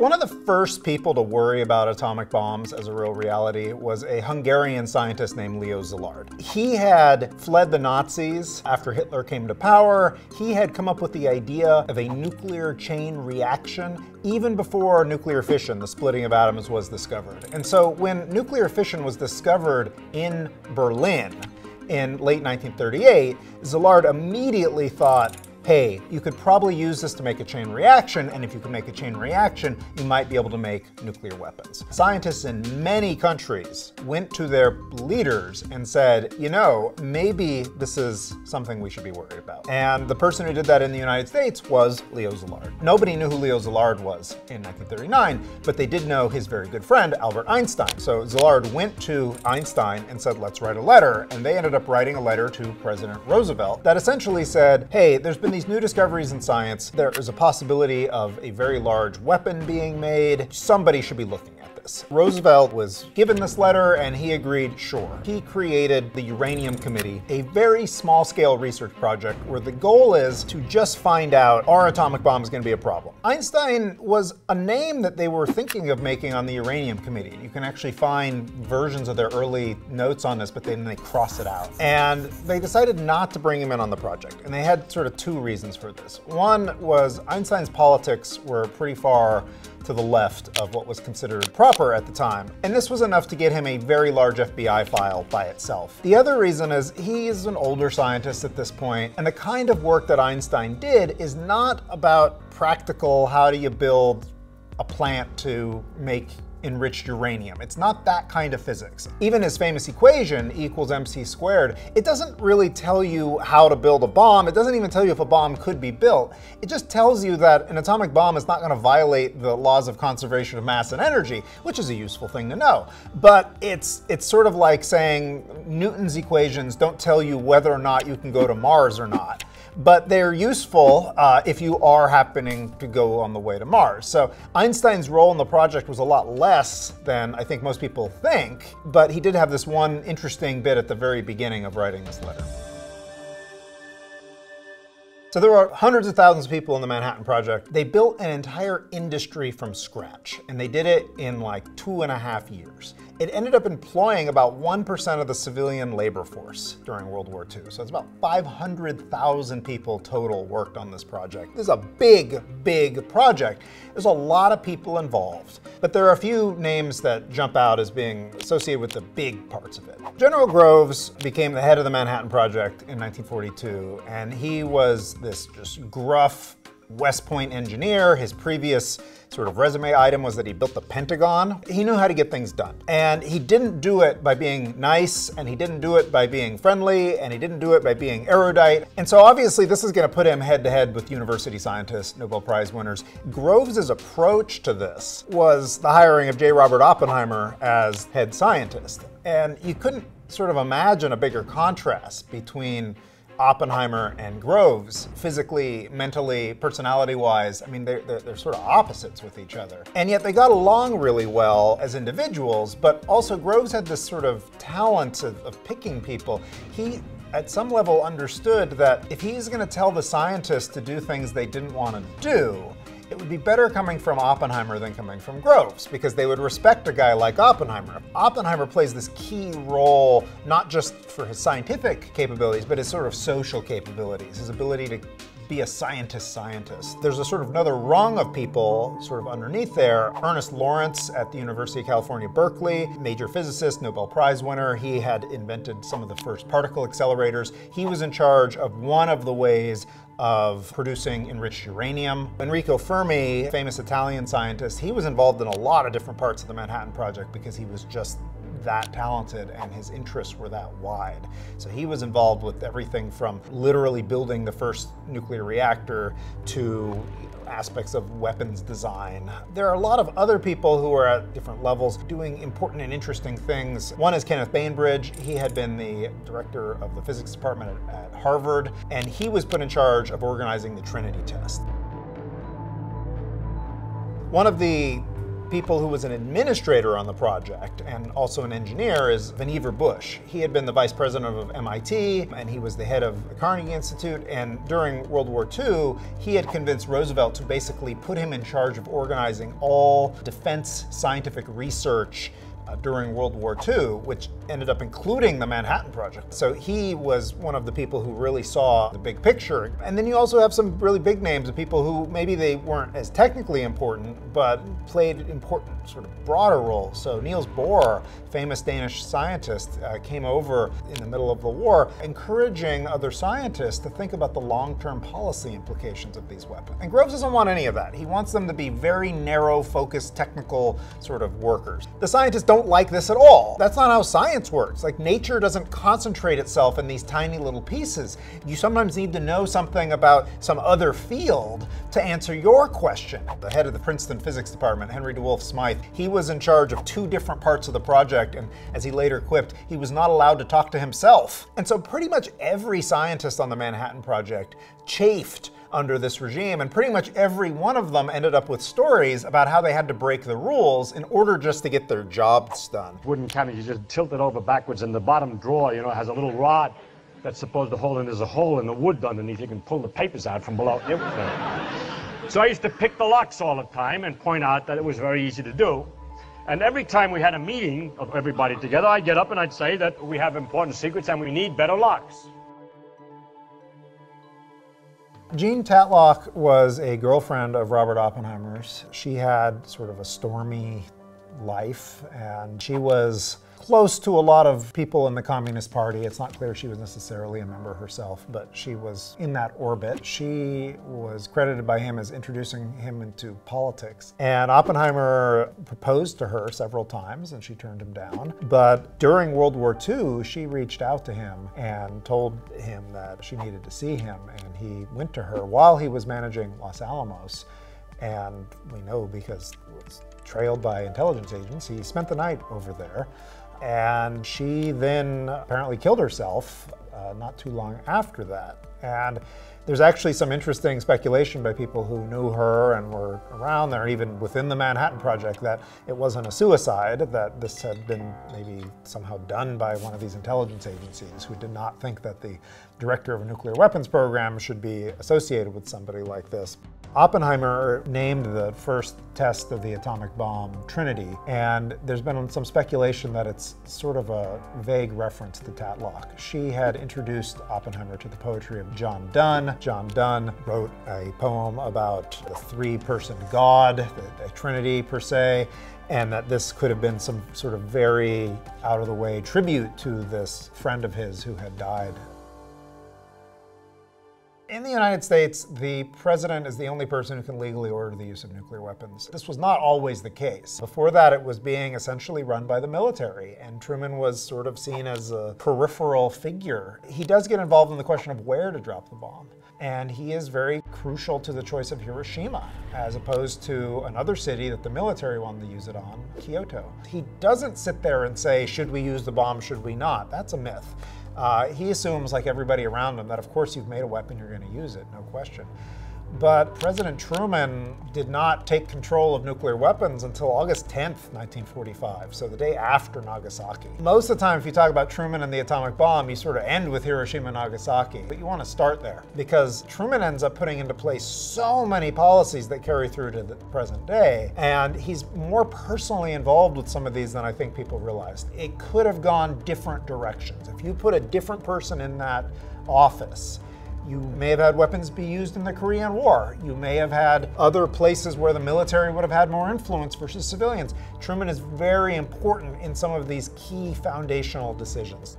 One of the first people to worry about atomic bombs as a real reality was a Hungarian scientist named Leo Szilard. He had fled the Nazis after Hitler came to power. He had come up with the idea of a nuclear chain reaction even before nuclear fission, the splitting of atoms, was discovered. And so when nuclear fission was discovered in Berlin in late 1938, Szilard immediately thought, hey, you could probably use this to make a chain reaction, and if you can make a chain reaction, you might be able to make nuclear weapons. Scientists in many countries went to their leaders and said, you know, maybe this is something we should be worried about. And the person who did that in the United States was Leo Szilard. Nobody knew who Leo Szilard was in 1939, but they did know his very good friend, Albert Einstein. So Szilard went to Einstein and said, let's write a letter, and they ended up writing a letter to President Roosevelt that essentially said, hey, there's been these new discoveries in science. There is a possibility of a very large weapon being made. Somebody should be looking this. Roosevelt was given this letter and he agreed, sure. He created the Uranium Committee, a very small scale research project where the goal is to just find out are atomic bombs going to be a problem. Einstein was a name that they were thinking of making on the Uranium Committee. You can actually find versions of their early notes on this, but then they cross it out. And they decided not to bring him in on the project. And they had sort of two reasons for this. One was Einstein's politics were pretty far to the left of what was considered proper at the time. And this was enough to get him a very large FBI file by itself. The other reason is he is an older scientist at this point, and the kind of work that Einstein did is not about practical, how do you build a plant to make enriched uranium. It's not that kind of physics. Even his famous equation, E equals mc squared, it doesn't really tell you how to build a bomb. It doesn't even tell you if a bomb could be built. It just tells you that an atomic bomb is not going to violate the laws of conservation of mass and energy, which is a useful thing to know. But it's it's sort of like saying Newton's equations don't tell you whether or not you can go to Mars or not but they're useful uh, if you are happening to go on the way to Mars. So Einstein's role in the project was a lot less than I think most people think, but he did have this one interesting bit at the very beginning of writing this letter. So there were hundreds of thousands of people in the Manhattan Project. They built an entire industry from scratch, and they did it in like two and a half years. It ended up employing about 1% of the civilian labor force during World War II. So it's about 500,000 people total worked on this project. This is a big, big project. There's a lot of people involved, but there are a few names that jump out as being associated with the big parts of it. General Groves became the head of the Manhattan Project in 1942, and he was this just gruff West Point engineer. His previous sort of resume item was that he built the Pentagon. He knew how to get things done. And he didn't do it by being nice, and he didn't do it by being friendly, and he didn't do it by being erudite. And so obviously this is gonna put him head to head with university scientists, Nobel Prize winners. Groves' approach to this was the hiring of J. Robert Oppenheimer as head scientist. And you couldn't sort of imagine a bigger contrast between Oppenheimer and Groves, physically, mentally, personality wise, I mean, they're, they're, they're, sort of opposites with each other. And yet they got along really well as individuals, but also Groves had this sort of talent of, of picking people. He at some level understood that if he's going to tell the scientists to do things they didn't want to do, it would be better coming from Oppenheimer than coming from Groves because they would respect a guy like Oppenheimer. Oppenheimer plays this key role not just for his scientific capabilities, but his sort of social capabilities, his ability to be a scientist scientist. There's a sort of another rung of people sort of underneath there. Ernest Lawrence at the University of California, Berkeley, major physicist, Nobel Prize winner. He had invented some of the first particle accelerators. He was in charge of one of the ways of producing enriched uranium. Enrico Fermi, famous Italian scientist, he was involved in a lot of different parts of the Manhattan Project because he was just that talented and his interests were that wide. So he was involved with everything from literally building the first nuclear reactor to aspects of weapons design. There are a lot of other people who are at different levels doing important and interesting things. One is Kenneth Bainbridge. He had been the director of the physics department at, Harvard, and he was put in charge of organizing the Trinity test. One of the people who was an administrator on the project and also an engineer is Vannevar Bush. He had been the vice president of MIT and he was the head of the Carnegie Institute. And during World War II, he had convinced Roosevelt to basically put him in charge of organizing all defense scientific research during World War II, which ended up including the Manhattan Project. So he was one of the people who really saw the big picture. And then you also have some really big names of people who maybe they weren't as technically important, but played important sort of broader roles. So Niels Bohr, famous Danish scientist, uh, came over in the middle of the war, encouraging other scientists to think about the long-term policy implications of these weapons. And Groves doesn't want any of that. He wants them to be very narrow, focused, technical sort of workers. The scientists don't like this at all. That's not how science works. Like nature doesn't concentrate itself in these tiny little pieces. You sometimes need to know something about some other field to answer your question. The head of the Princeton physics department, Henry DeWolf Smyth, he was in charge of two different parts of the project, and as he later quipped, he was not allowed to talk to himself. And so pretty much every scientist on the Manhattan Project chafed under this regime, and pretty much every one of them ended up with stories about how they had to break the rules in order just to get their jobs done. Wooden cabinet, you just tilt it over backwards, and the bottom drawer, you know, has a little rod that's supposed to hold, and there's a hole in the wood underneath. You can pull the papers out from below. So I used to pick the locks all the time and point out that it was very easy to do. And every time we had a meeting of everybody together, I'd get up and I'd say that we have important secrets and we need better locks. Jean Tatlock was a girlfriend of Robert Oppenheimer's. She had sort of a stormy life, and she was close to a lot of people in the Communist Party. It's not clear she was necessarily a member herself, but she was in that orbit. She was credited by him as introducing him into politics. And Oppenheimer proposed to her several times, and she turned him down. But during World War II, she reached out to him and told him that she needed to see him, and he went to her while he was managing Los Alamos. And we know because it was trailed by intelligence agents, he spent the night over there. And she then apparently killed herself uh, not too long after that. And there's actually some interesting speculation by people who knew her and were around there, even within the Manhattan Project, that it wasn't a suicide, that this had been maybe somehow done by one of these intelligence agencies who did not think that the director of a nuclear weapons program should be associated with somebody like this. Oppenheimer named the first test of the atomic bomb Trinity, and there's been some speculation that it's sort of a vague reference to Tatlock. She had introduced Oppenheimer to the poetry of John Donne. John Donne wrote a poem about the three person God, the, the Trinity per se, and that this could have been some sort of very out of the way tribute to this friend of his who had died in the United States, the president is the only person who can legally order the use of nuclear weapons. This was not always the case. Before that, it was being essentially run by the military, and Truman was sort of seen as a peripheral figure. He does get involved in the question of where to drop the bomb. And he is very crucial to the choice of Hiroshima, as opposed to another city that the military wanted to use it on, Kyoto. He doesn't sit there and say, should we use the bomb, should we not? That's a myth. Uh, he assumes, like everybody around him, that of course you've made a weapon, you're going to use it, no question. But President Truman did not take control of nuclear weapons until August 10th, 1945, so the day after Nagasaki. Most of the time, if you talk about Truman and the atomic bomb, you sort of end with Hiroshima and Nagasaki, but you want to start there because Truman ends up putting into place so many policies that carry through to the present day, and he's more personally involved with some of these than I think people realized. It could have gone different directions. If you put a different person in that office, you may have had weapons be used in the Korean War. You may have had other places where the military would have had more influence versus civilians. Truman is very important in some of these key foundational decisions.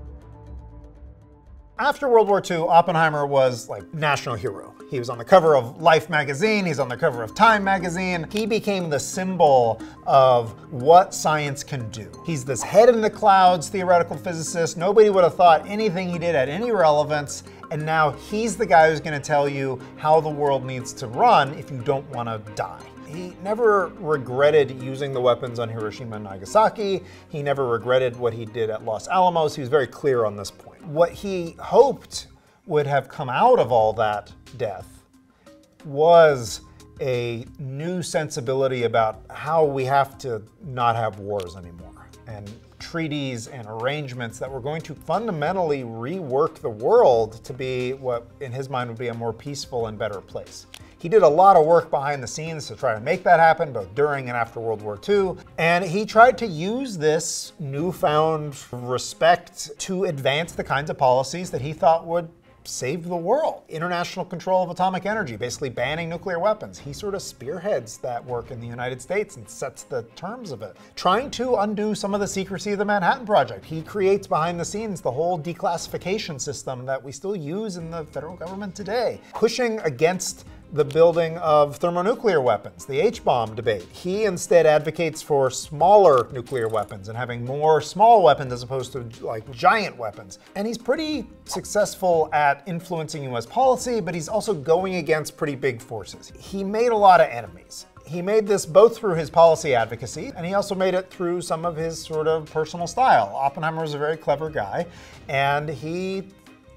After World War II, Oppenheimer was like national hero. He was on the cover of Life magazine, he's on the cover of Time magazine. He became the symbol of what science can do. He's this head in the clouds theoretical physicist. Nobody would have thought anything he did had any relevance, and now he's the guy who's going to tell you how the world needs to run if you don't want to die. He never regretted using the weapons on Hiroshima and Nagasaki. He never regretted what he did at Los Alamos. He was very clear on this point. What he hoped would have come out of all that death was a new sensibility about how we have to not have wars anymore. And treaties and arrangements that were going to fundamentally rework the world to be what, in his mind, would be a more peaceful and better place. He did a lot of work behind the scenes to try to make that happen, both during and after World War II. And he tried to use this newfound respect to advance the kinds of policies that he thought would saved the world. International control of atomic energy, basically banning nuclear weapons. He sort of spearheads that work in the United States and sets the terms of it. Trying to undo some of the secrecy of the Manhattan Project. He creates behind the scenes the whole declassification system that we still use in the federal government today. Pushing against the building of thermonuclear weapons, the H-bomb debate. He instead advocates for smaller nuclear weapons and having more small weapons as opposed to like giant weapons. And he's pretty successful at influencing US policy, but he's also going against pretty big forces. He made a lot of enemies. He made this both through his policy advocacy, and he also made it through some of his sort of personal style. Oppenheimer was a very clever guy, and he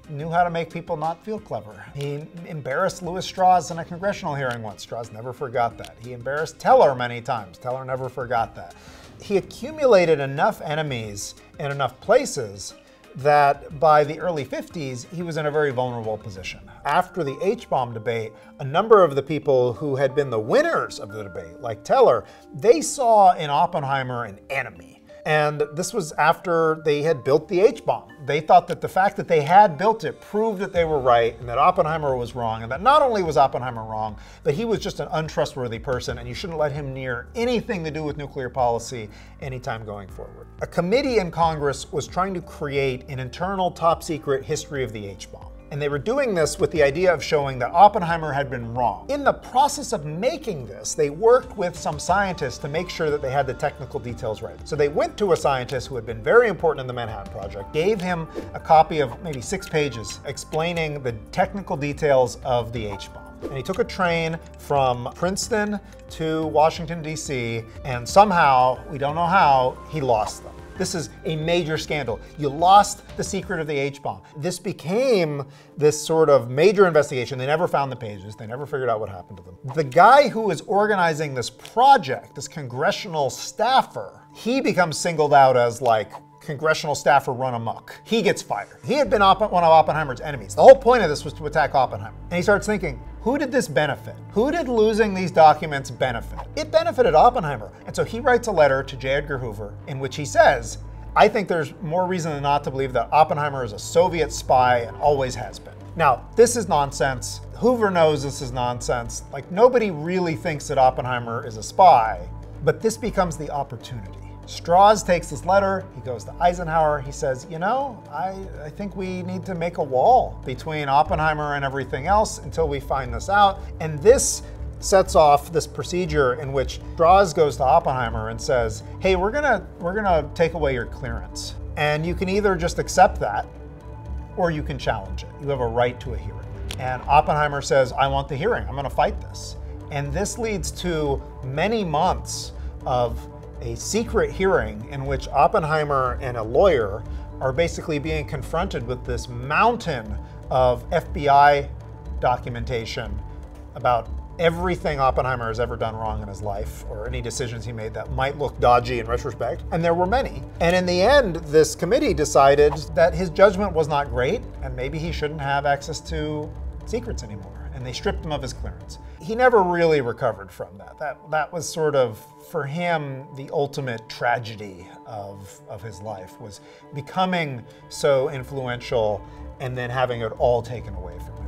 knew how to make people not feel clever. He embarrassed Lewis Strauss in a congressional hearing once. Strauss never forgot that. He embarrassed Teller many times. Teller never forgot that. He accumulated enough enemies in enough places that by the early 50s, he was in a very vulnerable position. After the H bomb debate, a number of the people who had been the winners of the debate, like Teller, they saw in Oppenheimer an enemy and this was after they had built the H bomb. They thought that the fact that they had built it proved that they were right and that Oppenheimer was wrong, and that not only was Oppenheimer wrong, but he was just an untrustworthy person, and you shouldn't let him near anything to do with nuclear policy anytime going forward. A committee in Congress was trying to create an internal top secret history of the H bomb. And they were doing this with the idea of showing that Oppenheimer had been wrong. In the process of making this, they worked with some scientists to make sure that they had the technical details right. So they went to a scientist who had been very important in the Manhattan Project, gave him a copy of maybe six pages explaining the technical details of the H bomb. And he took a train from Princeton to Washington, D.C., and somehow, we don't know how, he lost them. This is a major scandal. You lost the secret of the H bomb. This became this sort of major investigation. They never found the pages, they never figured out what happened to them. The guy who is organizing this project, this congressional staffer, he becomes singled out as like congressional staffer run amok. He gets fired. He had been one of Oppenheimer's enemies. The whole point of this was to attack Oppenheimer. And he starts thinking, who did this benefit? Who did losing these documents benefit? It benefited Oppenheimer. And so he writes a letter to J. Edgar Hoover in which he says, I think there's more reason than not to believe that Oppenheimer is a Soviet spy and always has been. Now, this is nonsense. Hoover knows this is nonsense. Like, nobody really thinks that Oppenheimer is a spy, but this becomes the opportunity. Strauss takes this letter, he goes to Eisenhower, he says, you know, I, I think we need to make a wall between Oppenheimer and everything else until we find this out. And this sets off this procedure in which Strauss goes to Oppenheimer and says, hey, we're gonna, we're gonna take away your clearance. And you can either just accept that or you can challenge it. You have a right to a hearing. And Oppenheimer says, I want the hearing, I'm gonna fight this. And this leads to many months of a secret hearing in which Oppenheimer and a lawyer are basically being confronted with this mountain of FBI documentation about everything Oppenheimer has ever done wrong in his life or any decisions he made that might look dodgy in retrospect. And there were many. And in the end, this committee decided that his judgment was not great and maybe he shouldn't have access to secrets anymore and they stripped him of his clearance. He never really recovered from that. That, that was sort of, for him, the ultimate tragedy of, of his life was becoming so influential and then having it all taken away from him.